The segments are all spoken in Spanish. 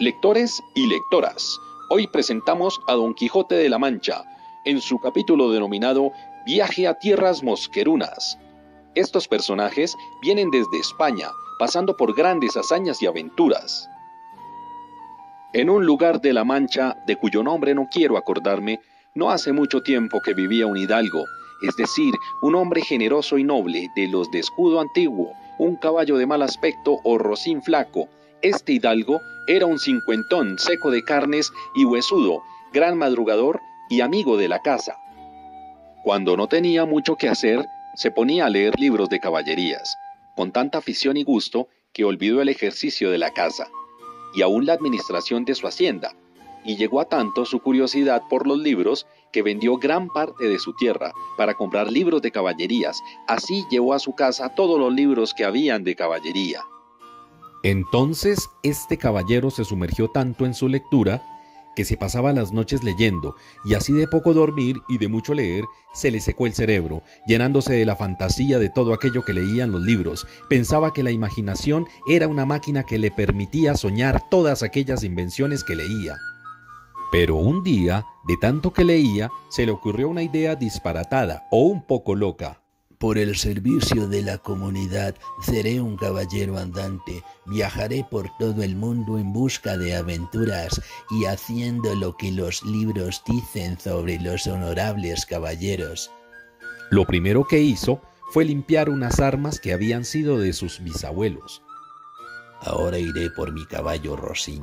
Lectores y lectoras, hoy presentamos a Don Quijote de la Mancha en su capítulo denominado Viaje a Tierras Mosquerunas. Estos personajes vienen desde España, pasando por grandes hazañas y aventuras. En un lugar de la Mancha, de cuyo nombre no quiero acordarme, no hace mucho tiempo que vivía un hidalgo, es decir, un hombre generoso y noble, de los de escudo antiguo, un caballo de mal aspecto o rocín flaco, este hidalgo era un cincuentón seco de carnes y huesudo, gran madrugador y amigo de la casa. Cuando no tenía mucho que hacer, se ponía a leer libros de caballerías, con tanta afición y gusto que olvidó el ejercicio de la casa, y aún la administración de su hacienda, y llegó a tanto su curiosidad por los libros que vendió gran parte de su tierra para comprar libros de caballerías. Así llevó a su casa todos los libros que habían de caballería. Entonces este caballero se sumergió tanto en su lectura que se pasaba las noches leyendo, y así de poco dormir y de mucho leer, se le secó el cerebro, llenándose de la fantasía de todo aquello que leían los libros. Pensaba que la imaginación era una máquina que le permitía soñar todas aquellas invenciones que leía. Pero un día, de tanto que leía, se le ocurrió una idea disparatada o un poco loca. Por el servicio de la comunidad seré un caballero andante, viajaré por todo el mundo en busca de aventuras y haciendo lo que los libros dicen sobre los honorables caballeros. Lo primero que hizo fue limpiar unas armas que habían sido de sus bisabuelos. Ahora iré por mi caballo Rosín.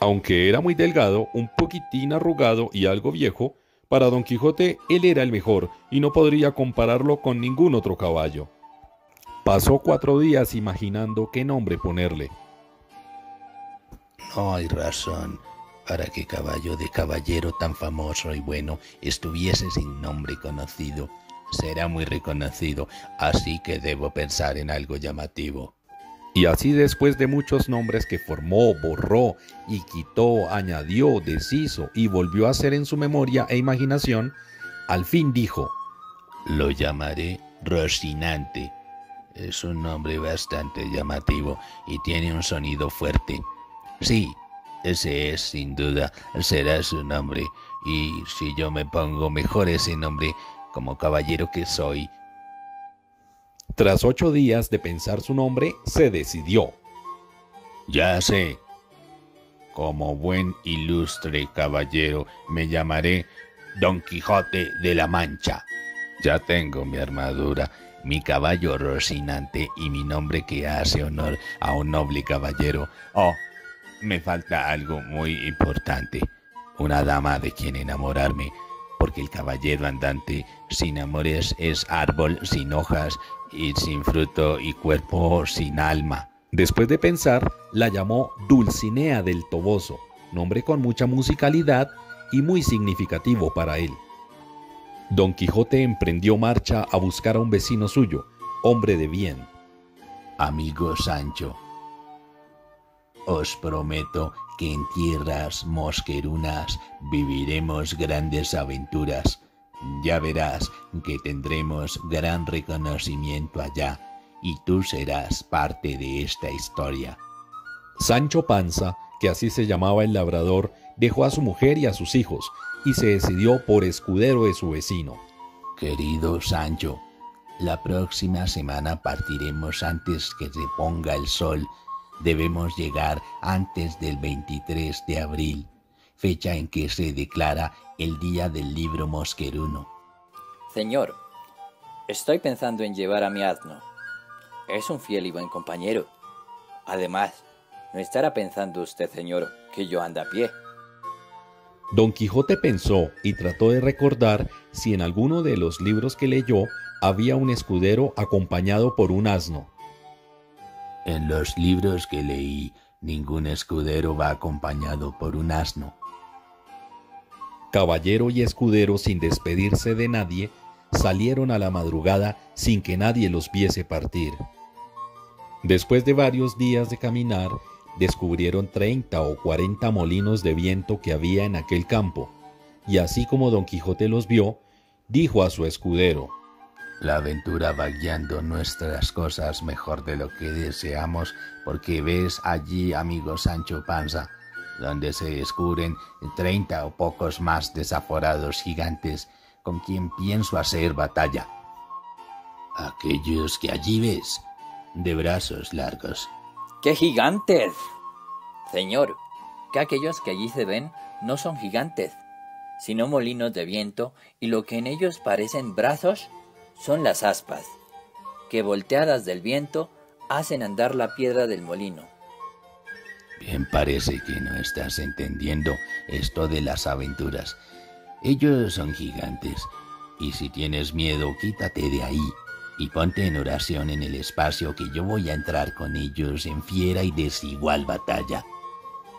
Aunque era muy delgado, un poquitín arrugado y algo viejo, para Don Quijote él era el mejor y no podría compararlo con ningún otro caballo. Pasó cuatro días imaginando qué nombre ponerle. No hay razón para que caballo de caballero tan famoso y bueno estuviese sin nombre conocido. Será muy reconocido, así que debo pensar en algo llamativo. Y así después de muchos nombres que formó, borró y quitó, añadió, deshizo y volvió a hacer en su memoria e imaginación, al fin dijo, lo llamaré Rocinante. Es un nombre bastante llamativo y tiene un sonido fuerte. Sí, ese es sin duda, será su nombre. Y si yo me pongo mejor ese nombre, como caballero que soy, tras ocho días de pensar su nombre, se decidió. Ya sé. Como buen ilustre caballero, me llamaré Don Quijote de la Mancha. Ya tengo mi armadura, mi caballo rocinante y mi nombre que hace honor a un noble caballero. Oh, me falta algo muy importante, una dama de quien enamorarme, porque el caballero andante sin amores es árbol sin hojas y sin fruto y cuerpo sin alma. Después de pensar, la llamó Dulcinea del Toboso, nombre con mucha musicalidad y muy significativo para él. Don Quijote emprendió marcha a buscar a un vecino suyo, hombre de bien. Amigo Sancho, os prometo que en tierras mosquerunas viviremos grandes aventuras ya verás que tendremos gran reconocimiento allá y tú serás parte de esta historia. Sancho Panza, que así se llamaba el labrador, dejó a su mujer y a sus hijos y se decidió por escudero de su vecino. Querido Sancho, la próxima semana partiremos antes que se ponga el sol. Debemos llegar antes del 23 de abril fecha en que se declara el Día del Libro Mosqueruno. Señor, estoy pensando en llevar a mi asno. Es un fiel y buen compañero. Además, no estará pensando usted, señor, que yo ando a pie. Don Quijote pensó y trató de recordar si en alguno de los libros que leyó había un escudero acompañado por un asno. En los libros que leí, ningún escudero va acompañado por un asno caballero y escudero sin despedirse de nadie, salieron a la madrugada sin que nadie los viese partir. Después de varios días de caminar, descubrieron treinta o cuarenta molinos de viento que había en aquel campo, y así como don Quijote los vio, dijo a su escudero, La aventura va guiando nuestras cosas mejor de lo que deseamos, porque ves allí, amigo Sancho Panza, donde se descubren treinta o pocos más desaforados gigantes con quien pienso hacer batalla. Aquellos que allí ves, de brazos largos. ¡Qué gigantes! Señor, que aquellos que allí se ven no son gigantes, sino molinos de viento, y lo que en ellos parecen brazos son las aspas, que volteadas del viento hacen andar la piedra del molino. Bien parece que no estás entendiendo esto de las aventuras. Ellos son gigantes, y si tienes miedo, quítate de ahí y ponte en oración en el espacio que yo voy a entrar con ellos en fiera y desigual batalla.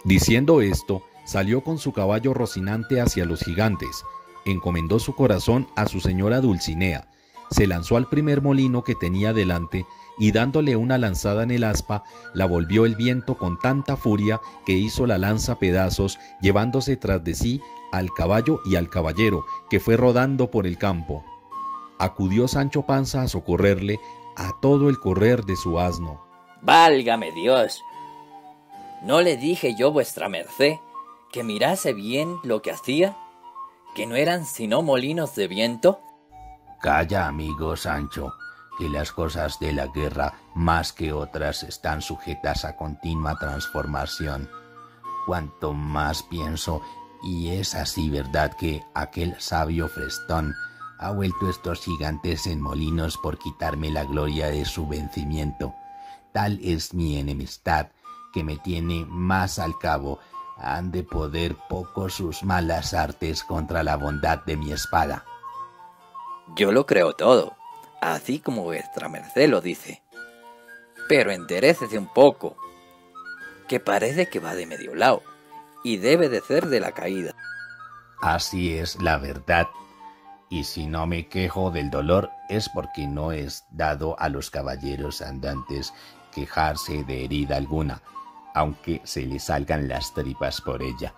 Diciendo esto, salió con su caballo rocinante hacia los gigantes, encomendó su corazón a su señora Dulcinea, se lanzó al primer molino que tenía delante y dándole una lanzada en el aspa, la volvió el viento con tanta furia que hizo la lanza pedazos, llevándose tras de sí al caballo y al caballero, que fue rodando por el campo. Acudió Sancho Panza a socorrerle a todo el correr de su asno. Válgame Dios. ¿No le dije yo vuestra merced que mirase bien lo que hacía? ¿Que no eran sino molinos de viento? Calla, amigo Sancho, que las cosas de la guerra, más que otras, están sujetas a continua transformación. Cuanto más pienso, y es así verdad que aquel sabio Frestón ha vuelto estos gigantes en molinos por quitarme la gloria de su vencimiento. Tal es mi enemistad que me tiene más al cabo. Han de poder poco sus malas artes contra la bondad de mi espada. Yo lo creo todo, así como vuestra merced lo dice. Pero enderecese un poco, que parece que va de medio lado, y debe de ser de la caída. Así es la verdad, y si no me quejo del dolor es porque no es dado a los caballeros andantes quejarse de herida alguna, aunque se les salgan las tripas por ella.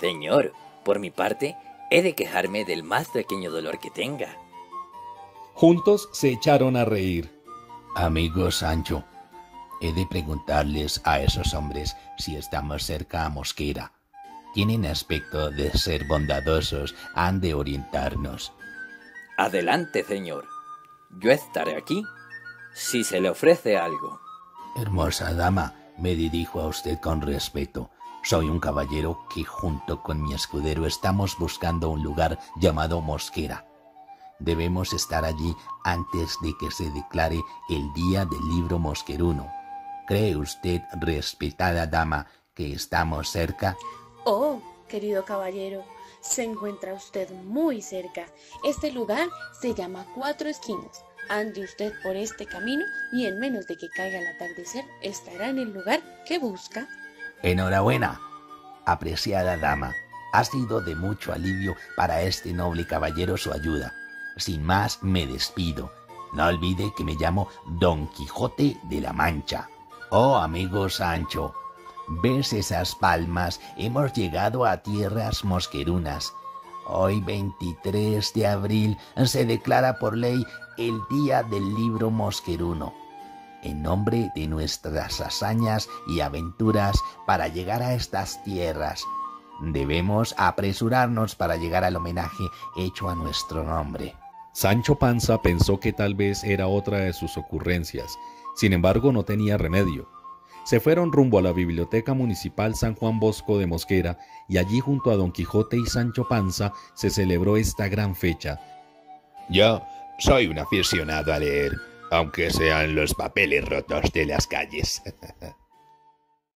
Señor, por mi parte, he de quejarme del más pequeño dolor que tenga. Juntos se echaron a reír. Amigo Sancho, he de preguntarles a esos hombres si estamos cerca a Mosquera. Tienen aspecto de ser bondadosos, han de orientarnos. Adelante, señor. Yo estaré aquí si se le ofrece algo. Hermosa dama, me dirijo a usted con respeto. Soy un caballero que junto con mi escudero estamos buscando un lugar llamado Mosquera. Debemos estar allí antes de que se declare el día del libro mosqueruno. ¿Cree usted, respetada dama, que estamos cerca? Oh, querido caballero, se encuentra usted muy cerca. Este lugar se llama Cuatro Esquinas. Ande usted por este camino y en menos de que caiga el atardecer estará en el lugar que busca. Enhorabuena, apreciada dama. Ha sido de mucho alivio para este noble caballero su ayuda. Sin más, me despido. No olvide que me llamo Don Quijote de la Mancha. Oh, amigo Sancho, ¿ves esas palmas? Hemos llegado a tierras mosquerunas. Hoy 23 de abril se declara por ley el Día del Libro Mosqueruno en nombre de nuestras hazañas y aventuras para llegar a estas tierras. Debemos apresurarnos para llegar al homenaje hecho a nuestro nombre. Sancho Panza pensó que tal vez era otra de sus ocurrencias, sin embargo no tenía remedio. Se fueron rumbo a la Biblioteca Municipal San Juan Bosco de Mosquera y allí junto a Don Quijote y Sancho Panza se celebró esta gran fecha. Yo soy un aficionado a leer aunque sean los papeles rotos de las calles.